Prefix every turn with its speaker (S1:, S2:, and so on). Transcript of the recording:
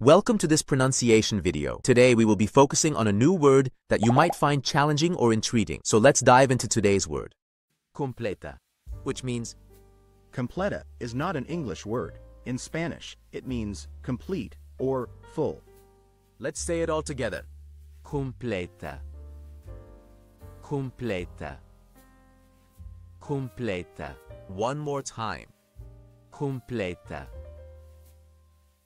S1: Welcome to this pronunciation video. Today we will be focusing on a new word that you might find challenging or intriguing. So let's dive into today's word. Completa, which means
S2: Completa is not an English word. In Spanish, it means complete or full.
S1: Let's say it all together. Completa. Completa. Completa. One more time. Completa.